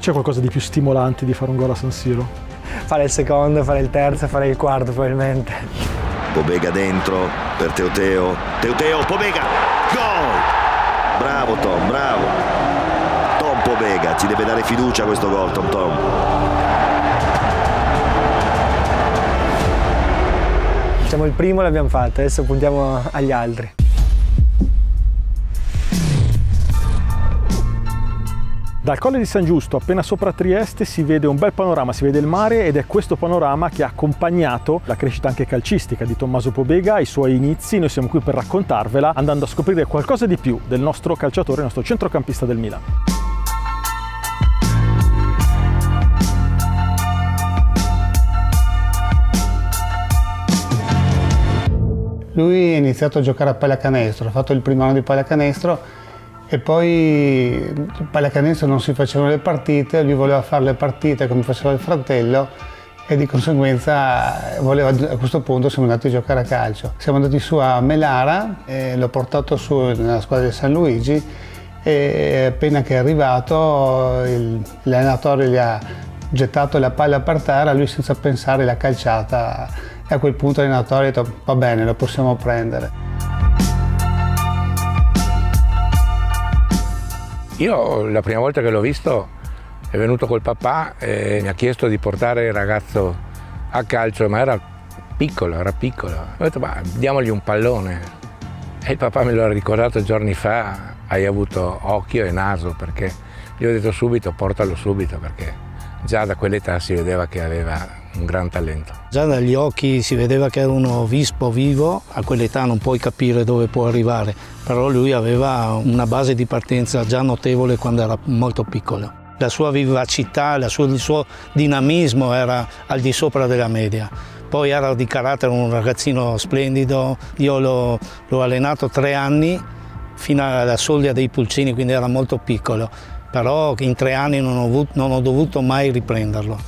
C'è qualcosa di più stimolante di fare un gol a San Siro? Fare il secondo, fare il terzo, fare il quarto probabilmente. Pobega dentro per Teoteo. Teoteo, Pobega, gol! Bravo Tom, bravo. Tom Pobega, ci deve dare fiducia questo gol, Tom Tom. Diciamo il primo l'abbiamo fatto, adesso puntiamo agli altri. Dal Colle di San Giusto, appena sopra Trieste, si vede un bel panorama, si vede il mare ed è questo panorama che ha accompagnato la crescita anche calcistica di Tommaso Pobega, i suoi inizi. Noi siamo qui per raccontarvela, andando a scoprire qualcosa di più del nostro calciatore, il nostro centrocampista del Milan. Lui ha iniziato a giocare a pallacanestro, ha fatto il primo anno di pallacanestro e poi il pallacanestro non si facevano le partite, lui voleva fare le partite come faceva il fratello e di conseguenza voleva, a questo punto siamo andati a giocare a calcio. Siamo andati su a Melara, l'ho portato su nella squadra di San Luigi e appena che è arrivato l'allenatore gli ha gettato la palla per terra, lui senza pensare l'ha calciata e a quel punto l'allenatore ha detto va bene, lo possiamo prendere. Io la prima volta che l'ho visto è venuto col papà e mi ha chiesto di portare il ragazzo a calcio, ma era piccolo, era piccolo. Ho detto, ma diamogli un pallone. E il papà me lo ha ricordato giorni fa, hai avuto occhio e naso, perché gli ho detto subito, portalo subito, perché già da quell'età si vedeva che aveva un gran talento. Già dagli occhi si vedeva che era uno vispo vivo, a quell'età non puoi capire dove può arrivare, però lui aveva una base di partenza già notevole quando era molto piccolo. La sua vivacità, il suo dinamismo era al di sopra della media. Poi era di carattere un ragazzino splendido, io l'ho allenato tre anni fino alla soglia dei pulcini, quindi era molto piccolo, però in tre anni non ho, non ho dovuto mai riprenderlo.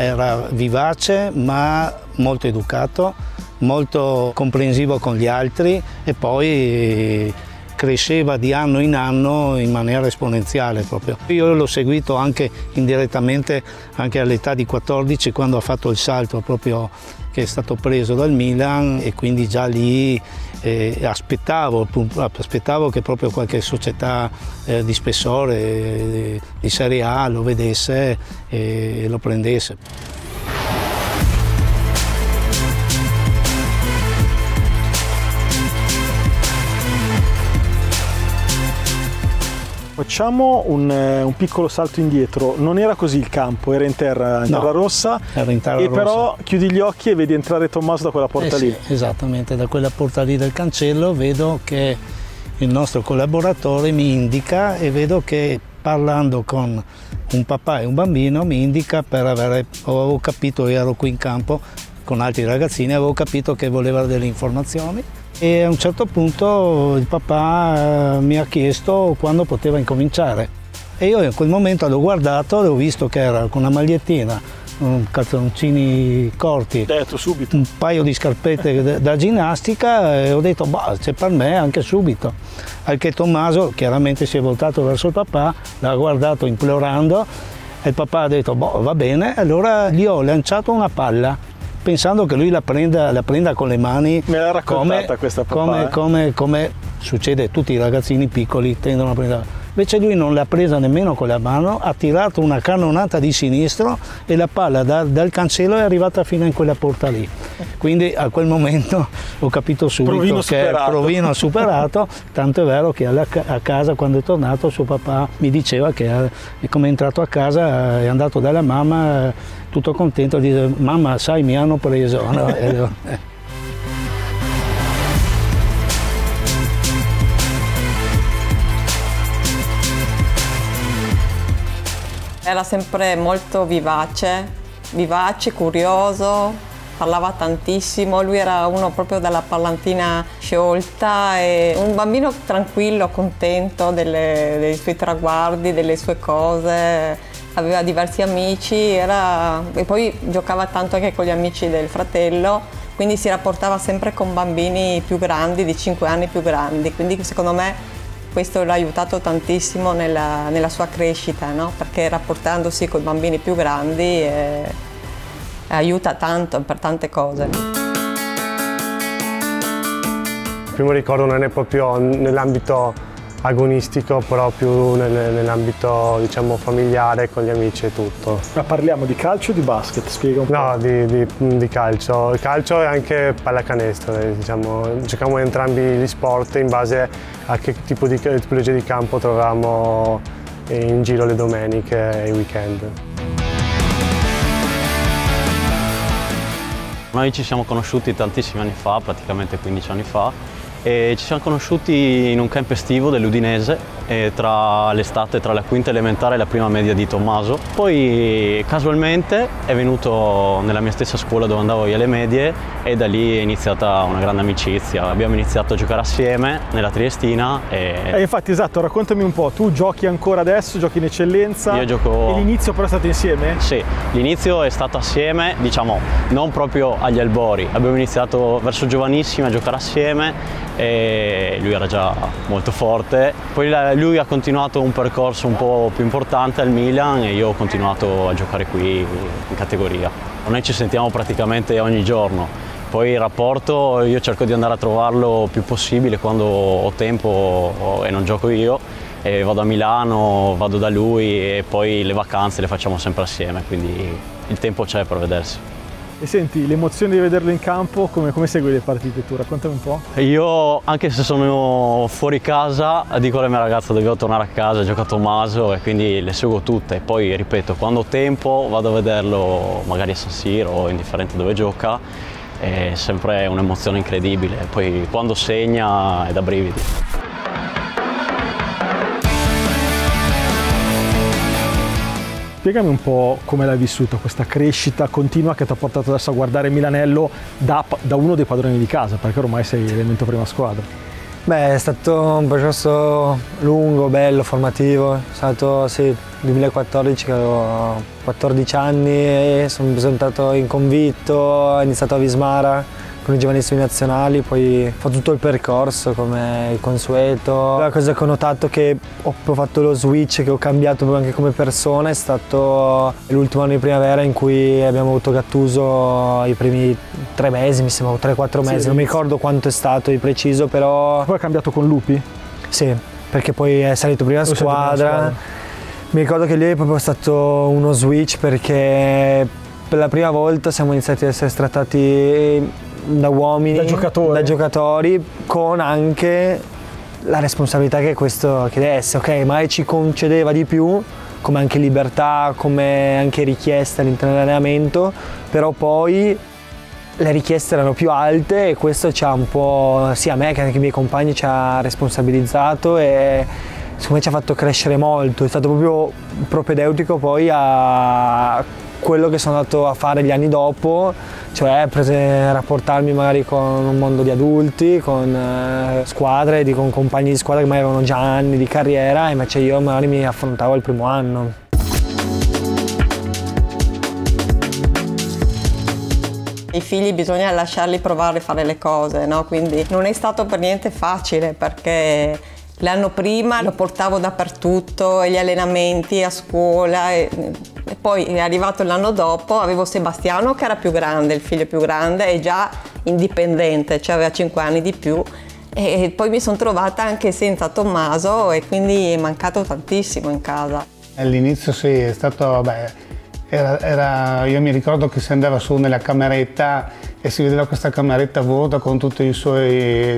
Era vivace ma molto educato, molto comprensivo con gli altri e poi cresceva di anno in anno in maniera esponenziale proprio. Io l'ho seguito anche indirettamente anche all'età di 14 quando ha fatto il salto proprio che è stato preso dal Milan e quindi già lì eh, aspettavo, aspettavo, che proprio qualche società eh, di spessore eh, di Serie A lo vedesse e lo prendesse. Facciamo un, eh, un, piccolo salto indietro, non era così il campo, era in terra, in no, terra rossa, era in terra e rossa. però chiudi gli occhi e vedi entrare Tommaso da quella porta eh lì. Sì, esattamente, da quella porta lì del cancello vedo che il nostro collaboratore mi indica e vedo che parlando con un papà e un bambino mi indica per avere, avevo capito, ero qui in campo con altri ragazzini, avevo capito che voleva delle informazioni e a un certo punto il papà eh, mi ha chiesto quando poteva incominciare e io in quel momento l'ho guardato e ho visto che era con una magliettina, calzoncini corti, Detto, subito. un paio di scarpette da ginnastica e ho detto bah, c'è per me anche subito. Al che Tommaso chiaramente si è voltato verso il papà, l'ha guardato implorando e il papà ha detto boh, va bene, allora gli ho lanciato una palla pensando che lui la prenda, la prenda con le mani. Me l'ha raccontata come, questa papà. Come, eh? come, come succede a tutti i ragazzini piccoli, tendono a prendere. Invece lui non l'ha presa nemmeno con la mano, ha tirato una cannonata di sinistro e la palla da, dal cancello è arrivata fino in quella porta lì. Quindi a quel momento ho capito subito provino che superato. provino superato, tanto è vero che alla, a casa quando è tornato suo papà mi diceva che come è entrato a casa è andato dalla mamma tutto contento, dice mamma sai mi hanno preso. No? Era sempre molto vivace, vivace, curioso, parlava tantissimo, lui era uno proprio della parlantina sciolta, e un bambino tranquillo, contento delle, dei suoi traguardi, delle sue cose, aveva diversi amici era... e poi giocava tanto anche con gli amici del fratello, quindi si rapportava sempre con bambini più grandi, di 5 anni più grandi, quindi secondo me questo l'ha aiutato tantissimo nella, nella sua crescita, no? perché rapportandosi con bambini più grandi eh, aiuta tanto per tante cose. Il primo ricordo non è proprio nell'ambito agonistico, però più nell'ambito diciamo, familiare, con gli amici e tutto. Ma parliamo di calcio o di basket? Spiega un po'. No, di, di, di calcio. Il calcio e anche pallacanestro, eh, diciamo. Giochiamo entrambi gli sport in base a che tipo di tipologia di campo troviamo in giro le domeniche e i weekend. Noi ci siamo conosciuti tantissimi anni fa, praticamente 15 anni fa, e ci siamo conosciuti in un camp estivo dell'Udinese tra l'estate, tra la quinta elementare e la prima media di Tommaso. Poi casualmente è venuto nella mia stessa scuola dove andavo io alle medie e da lì è iniziata una grande amicizia. Abbiamo iniziato a giocare assieme nella Triestina. E... Eh, infatti esatto, raccontami un po', tu giochi ancora adesso, giochi in eccellenza. Io gioco... E l'inizio però è stato insieme? Sì, l'inizio è stato assieme, diciamo non proprio agli albori. Abbiamo iniziato verso giovanissimi a giocare assieme e lui era già molto forte. Poi lui ha continuato un percorso un po' più importante al Milan e io ho continuato a giocare qui in categoria. Noi ci sentiamo praticamente ogni giorno. Poi il rapporto io cerco di andare a trovarlo il più possibile quando ho tempo e non gioco io e vado a Milano, vado da lui e poi le vacanze le facciamo sempre assieme, quindi il tempo c'è per vedersi. E senti, l'emozione di vederlo in campo, come, come, segui le partite tu? Raccontami un po'. Io, anche se sono fuori casa, dico alla mia ragazza devo tornare a casa, ho giocato Maso e quindi le seguo tutte. Poi, ripeto, quando ho tempo vado a vederlo magari a San Siro o indifferente dove gioca, è sempre un'emozione incredibile. Poi quando segna è da brividi. Spiegami un po' come l'hai vissuta questa crescita continua che ti ha portato adesso a guardare Milanello da, da uno dei padroni di casa, perché ormai sei elemento prima squadra. Beh, è stato un percorso lungo, bello, formativo. È stato sì, 2014 che avevo 14 anni e sono presentato in convitto, ho iniziato a Vismara con i giovanissimi nazionali, poi ho fatto tutto il percorso come il consueto. La cosa che ho notato che ho fatto lo switch, che ho cambiato anche come persona, è stato l'ultimo anno di primavera in cui abbiamo avuto Gattuso i primi tre mesi, mi sembra, tre quattro mesi, sì, non mi ricordo quanto è stato di preciso, però... Poi è cambiato con Lupi? Sì, perché poi è salito prima squadra. Mi ricordo che lì è proprio stato uno switch perché per la prima volta siamo iniziati ad essere trattati da uomini, da giocatori. da giocatori, con anche la responsabilità che questo chiedesse, ok, magari ci concedeva di più, come anche libertà, come anche richieste all'interno dell'allenamento, però poi le richieste erano più alte e questo ci ha un po', sia a me che anche ai miei compagni, ci ha responsabilizzato e secondo me ci ha fatto crescere molto, è stato proprio propedeutico poi a quello che sono andato a fare gli anni dopo, cioè prese, rapportarmi magari con un mondo di adulti, con eh, squadre, di, con compagni di squadra che magari avevano già anni di carriera, e invece io magari mi affrontavo il primo anno. I figli bisogna lasciarli provare a fare le cose, no? quindi non è stato per niente facile perché L'anno prima lo portavo dappertutto, agli allenamenti, a scuola e, poi è arrivato l'anno dopo, avevo Sebastiano che era più grande, il figlio più grande e già indipendente, cioè aveva 5 anni di più e poi mi sono trovata anche senza Tommaso e quindi è mancato tantissimo in casa. All'inizio sì, è stato, beh, era, era, io mi ricordo che si andava su nella cameretta e si vedeva questa cameretta vuota con tutte le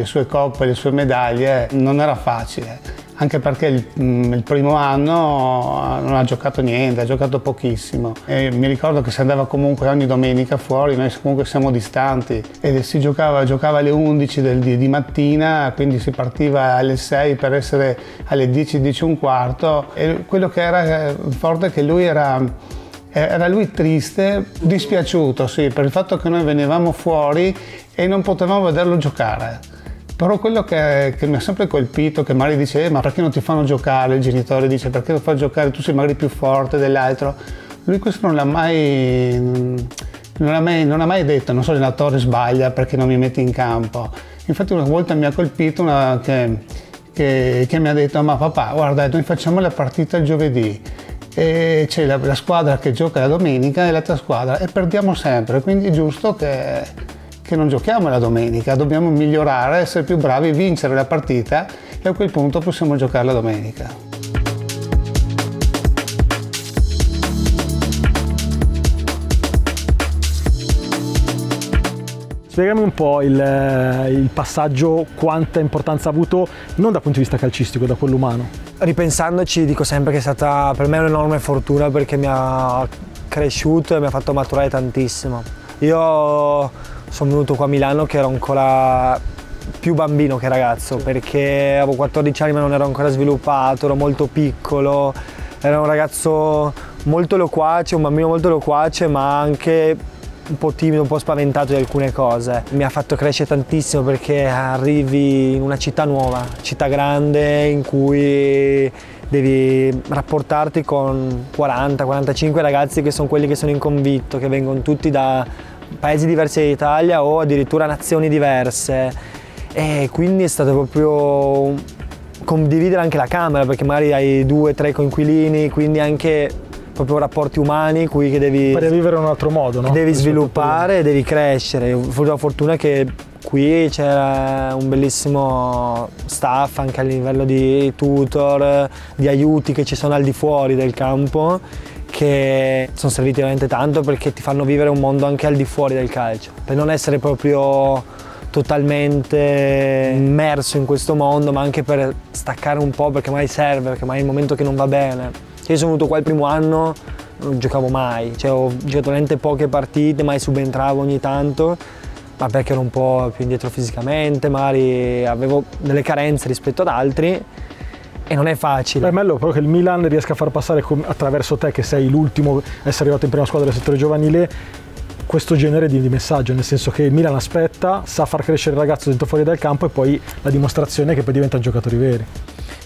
sue coppe, le sue medaglie, non era facile, anche perché il, mm, il, primo anno non ha giocato niente, ha giocato pochissimo. E mi ricordo che si andava comunque ogni domenica fuori, noi comunque siamo distanti. E si giocava, giocava alle 11 del, di, di, mattina, quindi si partiva alle 6 per essere alle 10, 10 un quarto. E quello che era eh, forte è che lui era era lui triste, dispiaciuto, sì, per il fatto che noi venivamo fuori e non potevamo vederlo giocare. Però quello che, che mi ha sempre colpito, che magari dice, eh, ma perché non ti fanno giocare? Il genitore dice, perché lo fa giocare? Tu sei magari più forte dell'altro. Lui questo non l'ha mai, mai, non ha mai detto, non so, l'allenatore sbaglia perché non mi metti in campo. Infatti una volta mi ha colpito una, che che, che mi ha detto ma papà guarda noi facciamo la partita il giovedì e c'è la, la, squadra che gioca la domenica e l'altra squadra e perdiamo sempre, quindi è giusto che, che non giochiamo la domenica, dobbiamo migliorare, essere più bravi, vincere la partita e a quel punto possiamo giocare la domenica. Spiegami un po' il, il, passaggio, quanta importanza ha avuto, non dal punto di vista calcistico, da quello umano. Ripensandoci dico sempre che è stata per me un'enorme fortuna perché mi ha cresciuto e mi ha fatto maturare tantissimo. Io sono venuto qua a Milano che ero ancora più bambino che ragazzo perché avevo 14 anni ma non ero ancora sviluppato, ero molto piccolo, ero un ragazzo molto loquace, un bambino molto loquace ma anche un po' timido, un po' spaventato di alcune cose. Mi ha fatto crescere tantissimo perché arrivi in una città nuova, città grande in cui devi rapportarti con 40-45 ragazzi che sono quelli che sono in convitto, che vengono tutti da paesi diversi d'Italia o addirittura nazioni diverse e quindi è stato proprio condividere anche la camera perché magari hai due tre coinquilini, quindi anche proprio rapporti umani qui che devi... Per vivere in un altro modo, no? devi sviluppare e devi crescere. Ho avuto la fortuna che qui c'era un bellissimo staff anche a livello di tutor, di aiuti che ci sono al di fuori del campo che sono serviti veramente tanto perché ti fanno vivere un mondo anche al di fuori del calcio, per non essere proprio totalmente immerso in questo mondo, ma anche per staccare un po' perché mai serve, perché mai è il momento che non va bene. Io sono venuto qua il primo anno, non giocavo mai, cioè, ho giocato veramente poche partite, mai subentravo ogni tanto, ma perché ero un po' più indietro fisicamente, magari avevo delle carenze rispetto ad altri e non è facile. È bello però che il Milan riesca a far passare attraverso te, che sei l'ultimo a essere arrivato in prima squadra del settore giovanile, questo genere di, messaggio, nel senso che il Milan aspetta, sa far crescere il ragazzo dentro fuori dal campo e poi la dimostrazione che poi diventano giocatori veri.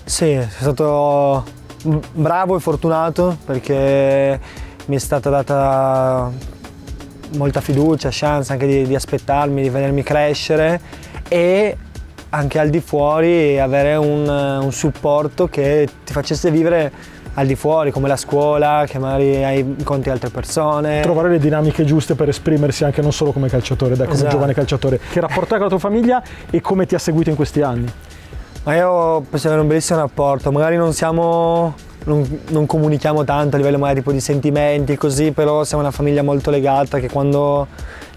Sì, è stato bravo e fortunato perché mi è stata data molta fiducia, chance anche di, di aspettarmi, di vedermi crescere e anche al di fuori avere un, un, supporto che ti facesse vivere al di fuori, come la scuola, che magari hai incontri altre persone. Trovare le dinamiche giuste per esprimersi anche non solo come calciatore, da come esatto. giovane calciatore. Che rapporto hai con la tua famiglia e come ti ha seguito in questi anni? Ma io penso avere un bellissimo rapporto, magari non siamo, non, non comunichiamo tanto a livello magari tipo di sentimenti e così, però siamo una famiglia molto legata che quando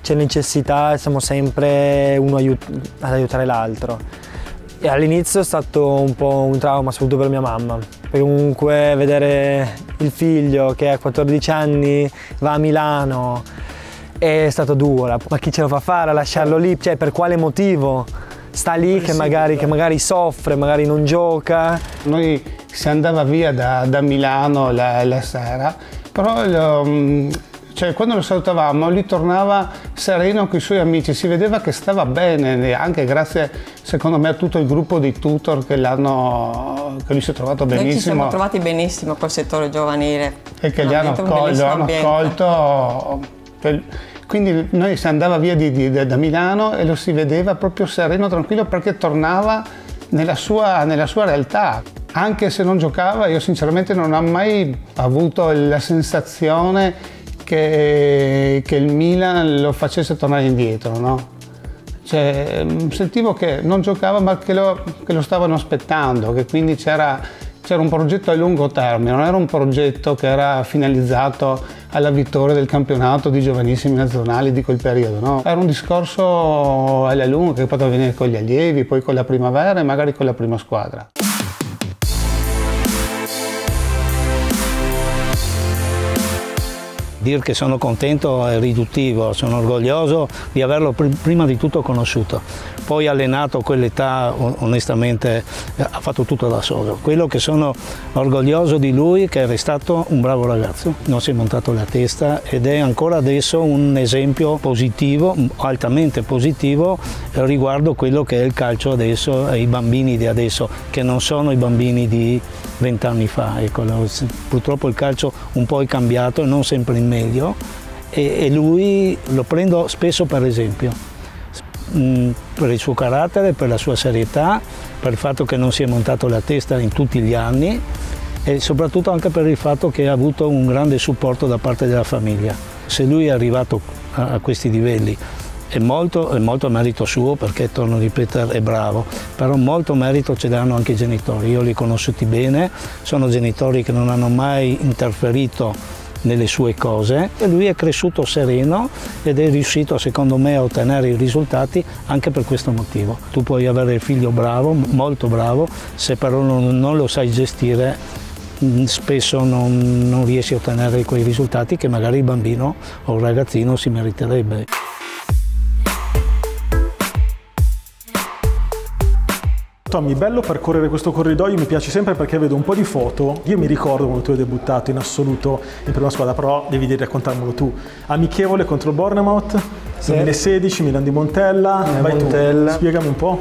c'è necessità siamo sempre uno aiut- ad aiutare l'altro. E all'inizio è stato un po' un trauma, soprattutto per mia mamma, perché comunque vedere il figlio che a 14 anni va a Milano è stato duro, ma chi ce lo fa fare a lasciarlo lì? Cioè per quale motivo? Sta lì che magari, che magari, soffre, magari non gioca. Noi si andava via da, da Milano la, la, sera, però lo, mm, cioè, quando lo salutavamo lui tornava sereno con i suoi amici, si vedeva che stava bene, anche grazie secondo me a tutto il gruppo di tutor che, l'hanno, che lui si è trovato benissimo. Noi ci siamo trovati benissimo col settore giovanile. E che gli hanno, accol- lo hanno accolto. Quindi noi si andava via di, di, da Milano e lo si vedeva proprio sereno, tranquillo perché tornava nella sua, nella sua realtà. Anche se non giocava, io sinceramente non ho mai avuto la sensazione che, che il Milan lo facesse tornare indietro, no? Cioè, sentivo che non giocava ma che lo, che lo stavano aspettando, che quindi c'era un progetto a lungo termine, non era un progetto che era finalizzato alla vittoria del campionato di giovanissimi nazionali di quel periodo. No? Era un discorso alla lunga che poteva venire con gli allievi, poi con la primavera e magari con la prima squadra. Dire che sono contento è riduttivo, sono orgoglioso di averlo pr prima di tutto conosciuto poi allenato a quell'età onestamente eh, ha fatto tutto da solo. Quello che sono orgoglioso di lui è che è stato un bravo ragazzo, non si è montato la testa ed è ancora adesso un esempio positivo, altamente positivo riguardo quello che è il calcio adesso e i bambini di adesso, che non sono i bambini di vent'anni fa. Ecco, purtroppo il calcio un po' è cambiato, non sempre in meglio e lui lo prendo spesso per esempio mh, per il suo carattere, per la sua serietà, per il fatto che non si è montato la testa in tutti gli anni e soprattutto anche per il fatto che ha avuto un grande supporto da parte della famiglia. Se lui è arrivato a, a questi livelli è molto, è molto merito suo perché, torno a ripetere, è bravo, però molto merito ce l'hanno anche i genitori. Io li ho conosciuti bene, sono genitori che non hanno mai interferito nelle sue cose e lui è cresciuto sereno ed è riuscito secondo me a ottenere i risultati anche per questo motivo. Tu puoi avere il figlio bravo, molto bravo, se però non, lo sai gestire mm, spesso non, non riesci a ottenere quei risultati che magari il bambino o il ragazzino si meriterebbe. Tommy, bello percorrere questo corridoio, mi piace sempre perché vedo un po' di foto. Io mi ricordo quando tu hai debuttato in assoluto in prima squadra, però devi raccontarmelo tu. Amichevole contro il Bournemouth, Sì. 2016, Milan di Montella. Eh, Vai Montella. tu, spiegami un po'.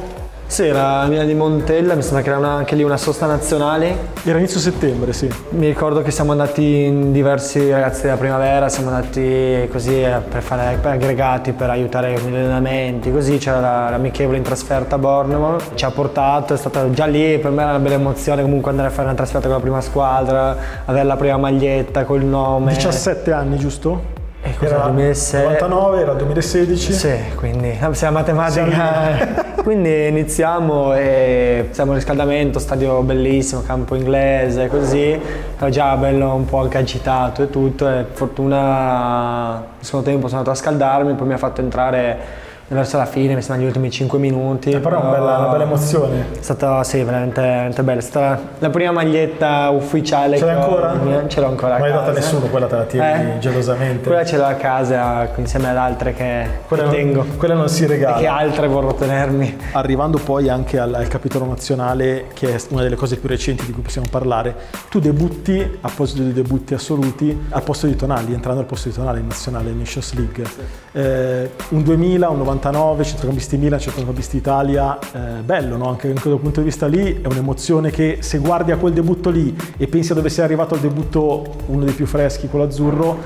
Sì, era Milan di Montella, mi sembra che era una- anche lì una sosta nazionale. Era inizio settembre, sì. Mi ricordo che siamo andati in diversi ragazzi della primavera, siamo andati così eh, per fare per aggregati, per aiutare con gli allenamenti, così c'era la- l'amichevole in trasferta a Bournemouth, ci ha portato, è stata già lì, per me era una bella emozione comunque andare a fare una trasferta con la prima squadra, avere la prima maglietta col nome. 17 anni, giusto? E cosa, Era 2006? 99, era 2016. Sì, quindi se la matematica. quindi iniziamo e siamo al riscaldamento, stadio bellissimo, campo inglese, così. Era già bello un po' anche agitato e tutto. E fortuna nel secondo tempo sono andato a scaldarmi, poi mi ha fatto entrare verso la fine, mi sembra gli ultimi 5 minuti. Eh, però è una bella, una bella emozione. È stata sì, veramente, veramente bella. È stata la prima maglietta ufficiale. Ce l'hai ancora? Ce l'ho ancora. Non l'hai data a nessuno, quella te la tieni Eh? gelosamente. Quella ce l'ho a casa insieme ad altre che, Quella che non- tengo. quella non si regala. E che altre vorrò tenermi. Arrivando poi anche al, al capitolo nazionale, che è una delle cose più recenti di cui possiamo parlare, tu debutti, a proposito di debutti assoluti, al posto di Tonali, entrando al posto di Tonali in nazionale, in Nations League. Eh, un 2000, un 99, centrocampisti Milan, centrocampisti Italia, eh, bello, no? Anche da quel punto di vista lì è un'emozione che se guardi a quel debutto lì e pensi a dove sei arrivato al debutto, uno dei più freschi, quello azzurro,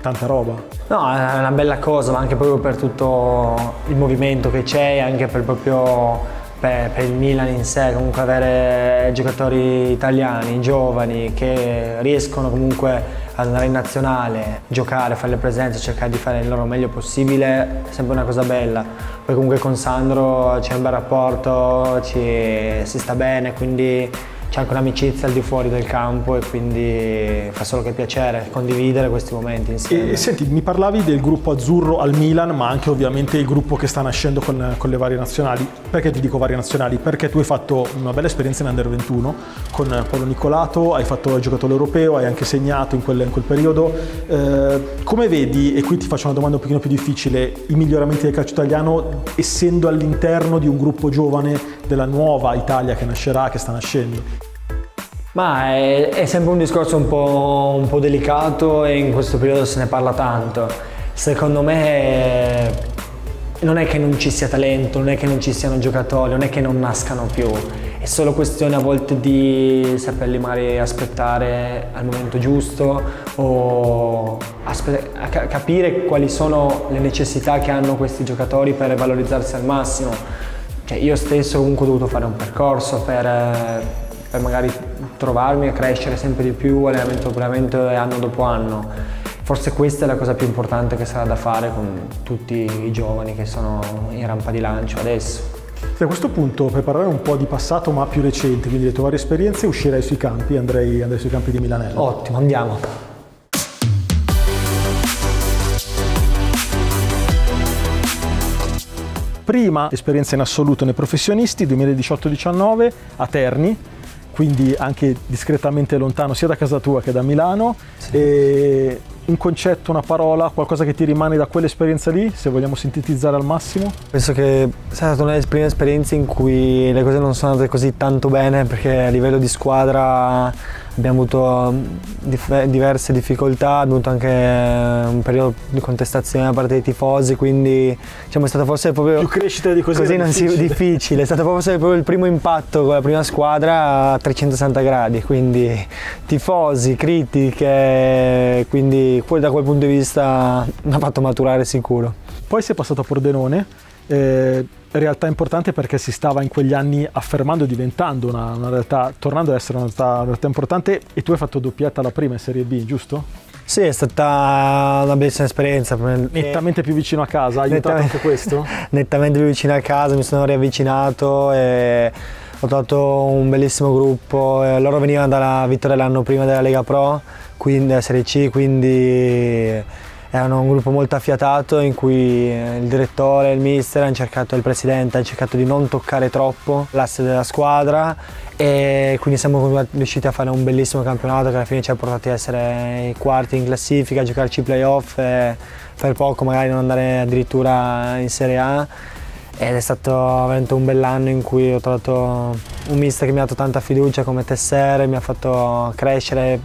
tanta roba. No, è una bella cosa, ma anche proprio per tutto il movimento che c'è, anche per proprio per, per il Milan in sé, comunque avere giocatori italiani, giovani, che riescono comunque andare in nazionale, giocare, fare le presenze, cercare di fare il loro meglio possibile, è sempre una cosa bella. Poi comunque con Sandro c'è un bel rapporto, ci- si sta bene, quindi c'è anche un'amicizia al di fuori del campo e quindi fa solo che piacere condividere questi momenti insieme. E, senti, mi parlavi del gruppo azzurro al Milan, ma anche ovviamente il gruppo che sta nascendo con, con le varie nazionali. Perché ti dico varie nazionali? Perché tu hai fatto una bella esperienza in Under 21 con Paolo Nicolato, hai fatto il giocatore europeo, hai anche segnato in quel, in quel periodo. Eh, come vedi, e qui ti faccio una domanda un pochino più difficile, i miglioramenti del calcio italiano essendo all'interno di un gruppo giovane della nuova Italia che nascerà, che sta nascendo? Ma è, è sempre un discorso un po', un po' delicato e in questo periodo se ne parla tanto. Secondo me non è che non ci sia talento, non è che non ci siano giocatori, non è che non nascano più. È solo questione a volte di saperli magari aspettare al momento giusto o capire quali sono le necessità che hanno questi giocatori per valorizzarsi al massimo. Cioè, io stesso comunque ho dovuto fare un percorso per, per magari trovarmi a crescere sempre di più allenamento dopo allenamento e anno dopo anno. Forse questa è la cosa più importante che sarà da fare con tutti i giovani che sono in rampa di lancio adesso. E a questo punto, per parlare un po' di passato ma più recente, quindi le tue varie esperienze, uscirei sui campi, andrei, andrei sui campi di Milanello. Ottimo, andiamo. Prima esperienza in assoluto nei professionisti, 2018-19 a Terni, quindi anche discretamente lontano sia da casa tua che da Milano. E un concetto, una parola, qualcosa che ti rimane da quell'esperienza lì, se vogliamo sintetizzare al massimo? Penso che sia stata una delle prime esperienze in cui le cose non sono andate così tanto bene perché a livello di squadra abbiamo avuto dif- diverse difficoltà, abbiamo avuto anche un periodo di contestazione da parte dei tifosi, quindi diciamo è stata forse proprio Più crescita di così, così non si- difficile. difficile, è stato forse proprio il primo impatto con la prima squadra a 360 gradi, quindi tifosi, critiche, quindi poi da quel punto di vista mi ha fatto maturare sicuro. Poi sei passato a Pordenone eh, realtà importante perché si stava in quegli anni affermando e diventando una, una realtà, tornando ad essere una realtà, una realtà importante e tu hai fatto doppietta alla prima in Serie B, giusto? Sì, è stata una bellissima esperienza. Nettamente più vicino a casa, ha aiutato anche questo? Nettamente più vicino a casa, mi sono riavvicinato e ho trovato un bellissimo gruppo. Loro venivano dalla vittoria l'anno prima della Lega Pro, quindi Serie C, quindi erano un gruppo molto affiatato in cui il direttore, il mister hanno cercato, il presidente hanno cercato di non toccare troppo l'asse della squadra e quindi siamo riusciti a fare un bellissimo campionato che alla fine ci ha portati a essere i quarti in classifica, a giocarci i playoff e per poco magari non andare addirittura in Serie A. Ed è stato veramente un bell'anno in cui ho trovato un mister che mi ha dato tanta fiducia come Tessere, mi ha fatto crescere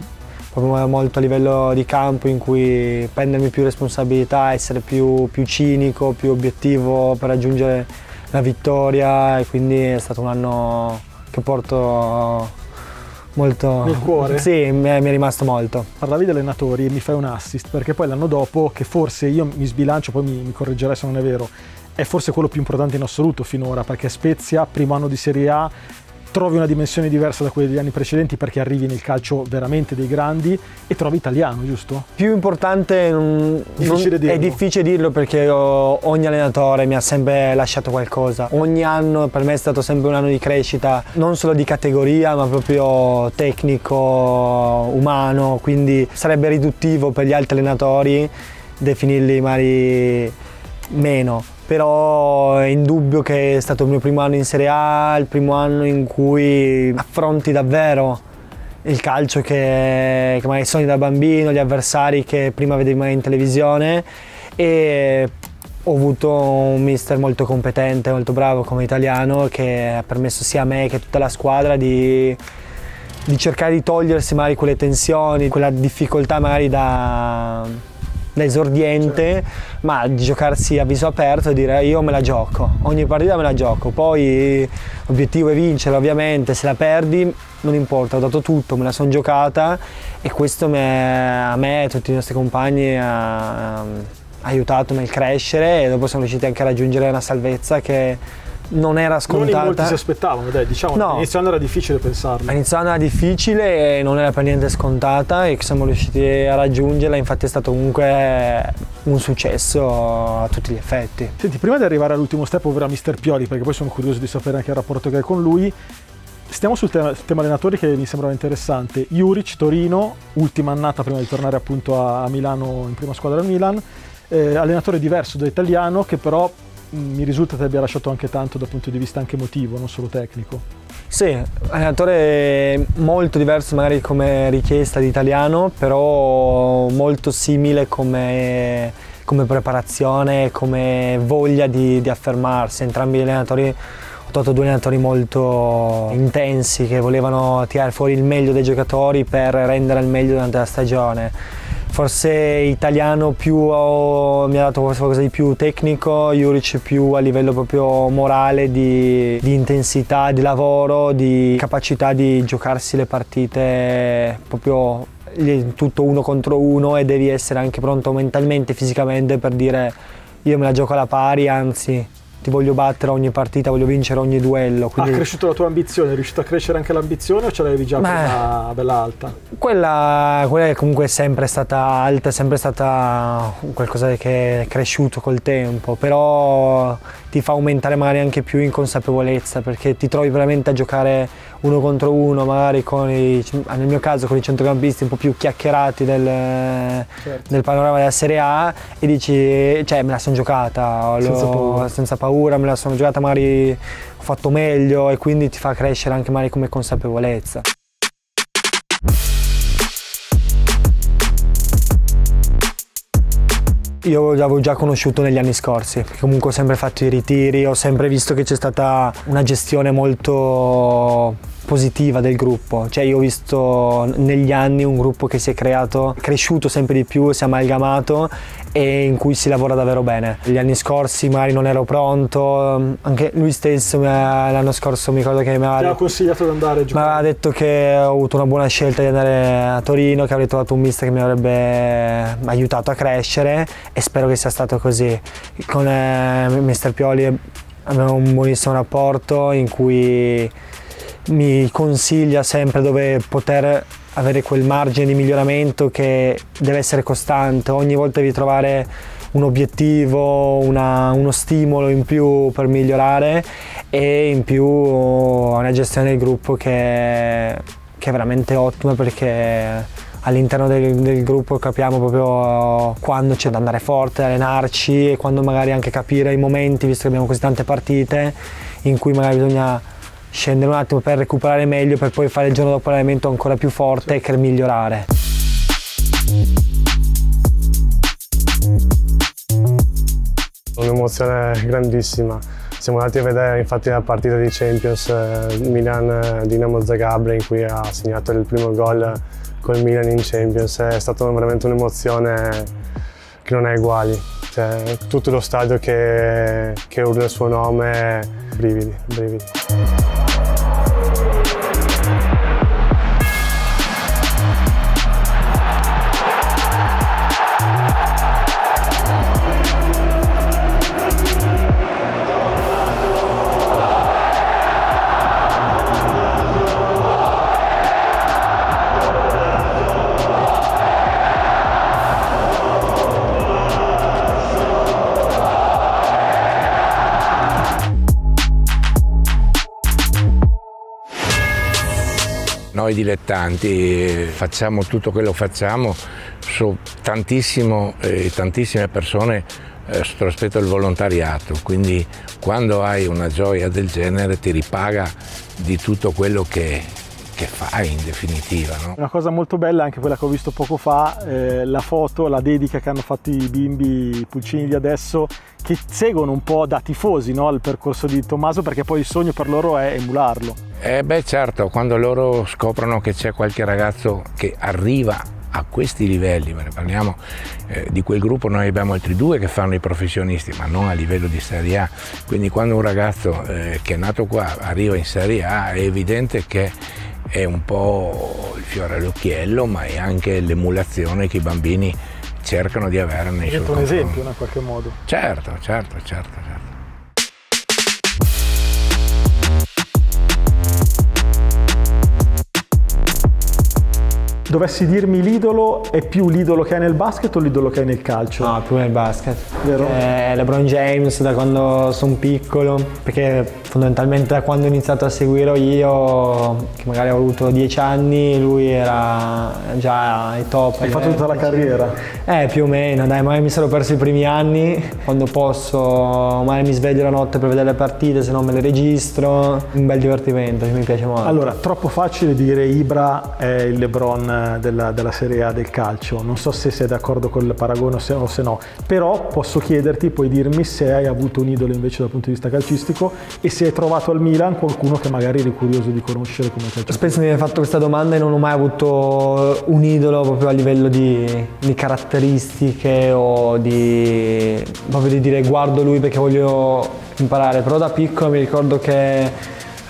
proprio molto a livello di campo in cui prendermi più responsabilità, essere più, più cinico, più obiettivo per raggiungere la vittoria e quindi è stato un anno che porto molto... Nel cuore? Sì, mi è, mi è, rimasto molto. Parlavi di allenatori e mi fai un assist perché poi l'anno dopo, che forse io mi sbilancio, poi mi, mi correggerai se non è vero, è forse quello più importante in assoluto finora perché Spezia, primo anno di Serie A, trovi una dimensione diversa da quella degli anni precedenti perché arrivi nel calcio veramente dei grandi e trovi italiano, giusto? Più importante non, difficile non, è difficile dirlo perché ogni allenatore mi ha sempre lasciato qualcosa. Ogni anno per me è stato sempre un anno di crescita, non solo di categoria ma proprio tecnico, umano, quindi sarebbe riduttivo per gli altri allenatori definirli magari meno però è indubbio che è stato il mio primo anno in Serie A, il primo anno in cui affronti davvero il calcio che, che magari sogni da bambino, gli avversari che prima vedevi mai in televisione. E ho avuto un mister molto competente, molto bravo come italiano che ha permesso sia a me che a tutta la squadra di, di cercare di togliersi magari quelle tensioni, quella difficoltà magari da da esordiente, ma di giocarsi a viso aperto e dire io me la gioco, ogni partita me la gioco, poi l'obiettivo è vincere ovviamente, se la perdi non importa, ho dato tutto, me la sono giocata e questo me, a me e a tutti i nostri compagni ha, ha aiutato nel crescere e dopo siamo riusciti anche a raggiungere una salvezza che non era scontata. Non molti si aspettavano, dai, diciamo, no. all'inizio era difficile pensarlo. All'inizio era difficile e non era per niente scontata e siamo riusciti a raggiungerla, infatti è stato comunque un successo a tutti gli effetti. Senti, prima di arrivare all'ultimo step, ovvero a Mister Pioli, perché poi sono curioso di sapere anche il rapporto che hai con lui, Stiamo sul tema, tema, allenatori che mi sembrava interessante. Juric, Torino, ultima annata prima di tornare appunto a, Milano in prima squadra al Milan. Eh, allenatore diverso da italiano che però mi risulta che abbia lasciato anche tanto dal punto di vista anche emotivo, non solo tecnico. Sì, allenatore molto diverso magari come richiesta di italiano, però molto simile come, come preparazione, come voglia di, di affermarsi. Entrambi gli allenatori ho trovato due allenatori molto intensi che volevano tirare fuori il meglio dei giocatori per rendere il meglio durante la stagione forse italiano più mi ha dato qualcosa di più tecnico, Juric più a livello proprio morale, di, di, intensità, di lavoro, di capacità di giocarsi le partite proprio tutto uno contro uno e devi essere anche pronto mentalmente, fisicamente per dire io me la gioco alla pari, anzi ti voglio battere ogni partita, voglio vincere ogni duello. Quindi... Ha cresciuto la tua ambizione? È riuscita a crescere anche l'ambizione o ce l'avevi già bella, bella alta? Quella, quella comunque è sempre stata alta, è sempre stata qualcosa che è cresciuto col tempo, però ti fa aumentare magari anche più in consapevolezza perché ti trovi veramente a giocare uno contro uno, magari con i, nel mio caso con i centrocampisti un po' più chiacchierati del, certo. del panorama della Serie A e dici, cioè me la sono giocata, senza, paura. senza paura, me la sono giocata magari ho fatto meglio e quindi ti fa crescere anche magari come consapevolezza. Io l'avevo già conosciuto negli anni scorsi, comunque ho sempre fatto i ritiri, ho sempre visto che c'è stata una gestione molto positiva del gruppo. Cioè io ho visto negli anni un gruppo che si è creato, cresciuto sempre di più, si è amalgamato e in cui si lavora davvero bene. Gli anni scorsi magari non ero pronto, anche lui stesso l'anno scorso mi ricordo che mi aveva, consigliato di andare a mi aveva detto che ho avuto una buona scelta di andare a Torino, che avrei trovato un mister che mi avrebbe aiutato a crescere e spero che sia stato così. Con eh, mister Pioli abbiamo un buonissimo rapporto in cui mi consiglia sempre dove poter avere quel margine di miglioramento che deve essere costante, ogni volta devi trovare un obiettivo, una, uno stimolo in più per migliorare e in più una gestione del gruppo che, che è veramente ottima perché all'interno del, del, gruppo capiamo proprio quando c'è da andare forte, allenarci e quando magari anche capire i momenti, visto che abbiamo così tante partite, in cui magari bisogna scendere un attimo per recuperare meglio per poi fare il giorno dopo l'allenamento ancora più forte e per migliorare. Un'emozione grandissima. Siamo andati a vedere infatti la partita di Champions eh, Milan-Dinamo Zagabria in cui ha segnato il primo gol col Milan in Champions. È stata veramente un'emozione che non ha uguali. Cioè, tutto lo stadio che, che urla il suo nome, brividi, brividi. Noi dilettanti facciamo tutto quello che facciamo su eh, tantissime persone eh, sotto l'aspetto del volontariato, quindi quando hai una gioia del genere ti ripaga di tutto quello che, che fai in definitiva. No? Una cosa molto bella, anche quella che ho visto poco fa, eh, la foto, la dedica che hanno fatto i bimbi i pulcini di adesso, che seguono un po' da tifosi no, il percorso di Tommaso, perché poi il sogno per loro è emularlo. Eh beh certo, quando loro scoprono che c'è qualche ragazzo che arriva a questi livelli, ne parliamo eh, di quel gruppo, noi abbiamo altri due che fanno i professionisti, ma non a livello di Serie A, quindi quando un ragazzo eh, che è nato qua arriva in Serie A è evidente che è un po' il fiore all'occhiello, ma è anche l'emulazione che i bambini cercano di avere nei suoi confronti. un esempio in qualche modo. Certo, certo, certo. certo. Dovessi dirmi l'idolo, è più l'idolo che hai nel basket o l'idolo che hai nel calcio? No, più nel basket. Vero? È LeBron James da quando sono piccolo, perché fondamentalmente da quando ho iniziato a seguire io, che magari ho avuto 10 anni, lui era già ai top. Hai fatto tutta la carriera? Eh, più o meno, dai, magari mi sono perso i primi anni, quando posso, magari mi sveglio la notte per vedere le partite, se no me le registro, un bel divertimento, mi piace molto. Allora, troppo facile dire Ibra è il LeBron della, della, Serie A del calcio. Non so se sei d'accordo con il paragone o se, o se, no, però posso chiederti, puoi dirmi se hai avuto un idolo invece dal punto di vista calcistico e se hai trovato al Milan qualcuno che magari eri curioso di conoscere come calciatore. Spesso mi hai fatto questa domanda e non ho mai avuto un idolo proprio a livello di, di caratteristiche o di, proprio di dire guardo lui perché voglio imparare, però da piccolo mi ricordo che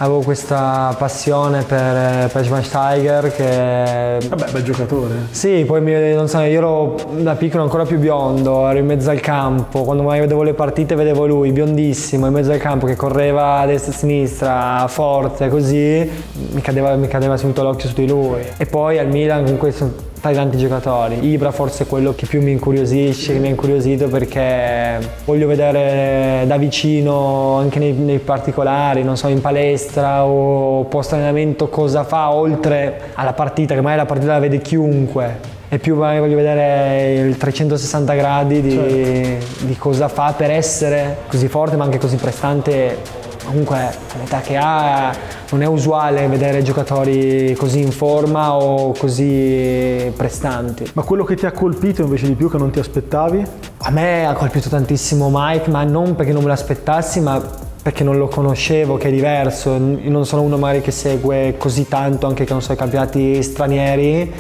avevo questa passione per, per Schweinsteiger che... Vabbè, bel giocatore. Sì, poi mi, non so, io ero da piccolo ancora più biondo, ero in mezzo al campo, quando mai vedevo le partite vedevo lui, biondissimo, in mezzo al campo che correva a destra e a sinistra, forte, così, mi cadeva, mi cadeva subito l'occhio su di lui. E poi al Milan con questo tra i tanti giocatori. Ibra forse è quello che più mi incuriosisce, che mi ha incuriosito perché voglio vedere da vicino anche nei, nei particolari, non so, in palestra o post allenamento cosa fa oltre alla partita, che magari la partita la vede chiunque e più voglio vedere il 360 gradi di, certo. di cosa fa per essere così forte ma anche così prestante comunque l'età che ha non è usuale vedere giocatori così in forma o così prestanti. Ma quello che ti ha colpito invece di più che non ti aspettavi? A me ha colpito tantissimo Mike, ma non perché non me l'aspettassi, ma perché non lo conoscevo, che è diverso, io non sono uno magari che segue così tanto anche che non so i campionati stranieri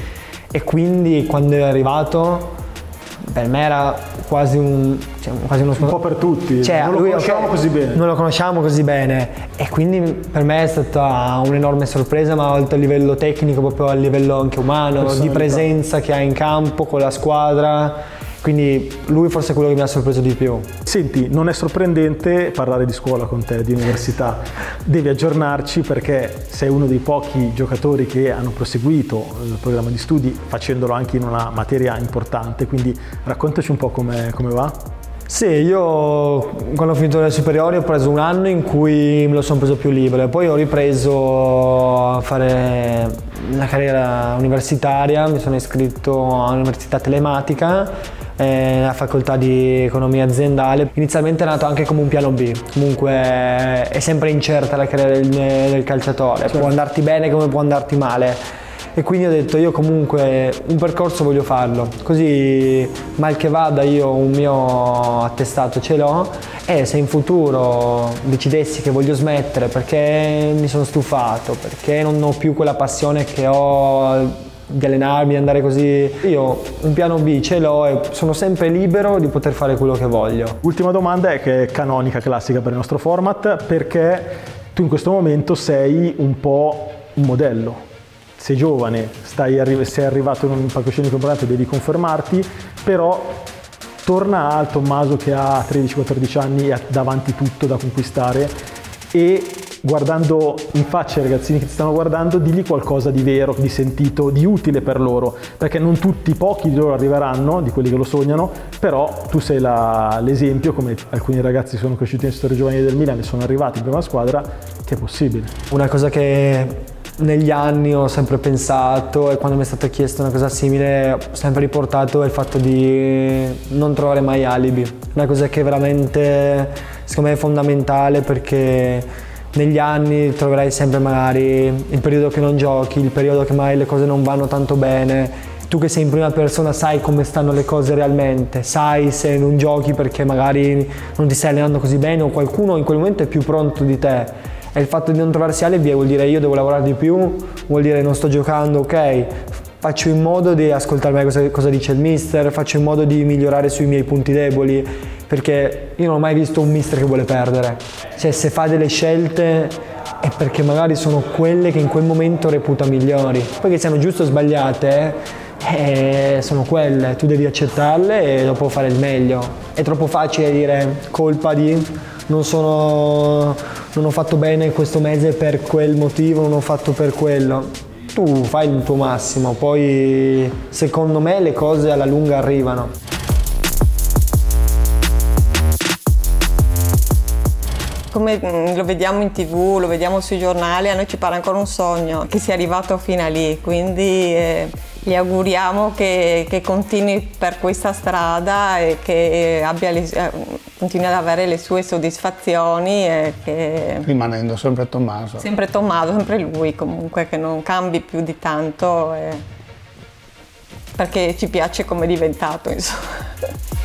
e quindi quando è arrivato per me era quasi un cioè, quasi uno un po' per tutti cioè, non lo lui, conosciamo okay, così bene. non lo conosciamo così bene. E quindi per me è stata un'enorme sorpresa ma oltre a livello tecnico proprio a livello anche umano di presenza che ha in campo con la squadra quindi lui forse è quello che mi ha sorpreso di più. Senti, non è sorprendente parlare di scuola con te, di università. Devi aggiornarci perché sei uno dei pochi giocatori che hanno proseguito il programma di studi facendolo anche in una materia importante, quindi raccontaci un po' come, come va. Sì, io quando ho finito le superiori ho preso un anno in cui me lo sono preso più libero e poi ho ripreso a fare la carriera universitaria, mi sono iscritto all'Università Telematica la facoltà di economia aziendale. Inizialmente è nato anche come un piano B, comunque è sempre incerta la carriera del, del calciatore, certo. può andarti bene come può andarti male. E quindi ho detto io comunque un percorso voglio farlo, così mal che vada io un mio attestato ce l'ho e se in futuro decidessi che voglio smettere perché mi sono stufato, perché non ho più quella passione che ho di allenarmi, andare così. Io un piano B ce l'ho e sono sempre libero di poter fare quello che voglio. Ultima domanda è che è canonica, classica per il nostro format, perché tu in questo momento sei un po' un modello. Sei giovane, stai, sei arrivato in un palcoscenico importante, devi confermarti, però torna al Tommaso che ha 13-14 anni e ha davanti tutto da conquistare e guardando in faccia ai ragazzini che ti stanno guardando, digli qualcosa di vero, di sentito, di utile per loro, perché non tutti, pochi di loro arriveranno, di quelli che lo sognano, però tu sei la, l'esempio, come alcuni ragazzi sono cresciuti nel settore giovanile del Milan e sono arrivati in prima squadra, che è possibile. Una cosa che negli anni ho sempre pensato e quando mi è stata chiesta una cosa simile ho sempre riportato il fatto di non trovare mai alibi. Una cosa che veramente secondo me è fondamentale perché negli anni troverai sempre magari il periodo che non giochi, il periodo che magari le cose non vanno tanto bene. Tu che sei in prima persona sai come stanno le cose realmente, sai se non giochi perché magari non ti stai allenando così bene o qualcuno in quel momento è più pronto di te. E il fatto di non trovarsi alibi vuol dire io devo lavorare di più, vuol dire non sto giocando, ok, faccio in modo di ascoltare cosa, cosa dice il mister, faccio in modo di migliorare sui miei punti deboli perché io non ho mai visto un mister che vuole perdere. Cioè se fa delle scelte è perché magari sono quelle che in quel momento reputa migliori. Poi che siano giuste o sbagliate, eh, sono quelle, tu devi accettarle e dopo fare il meglio. È troppo facile dire colpa di non, sono, non ho fatto bene questo mese per quel motivo, non ho fatto per quello. Tu fai il tuo massimo, poi secondo me le cose alla lunga arrivano. come mm, lo vediamo in tv, lo vediamo sui giornali, a noi ci pare ancora un sogno che sia arrivato fino a lì, quindi eh, gli auguriamo che, che, continui per questa strada e che le, eh, continui ad avere le sue soddisfazioni. E che... Rimanendo sempre Tommaso. Sempre Tommaso, sempre lui comunque, che non cambi più di tanto. E... perché ci piace come è diventato insomma.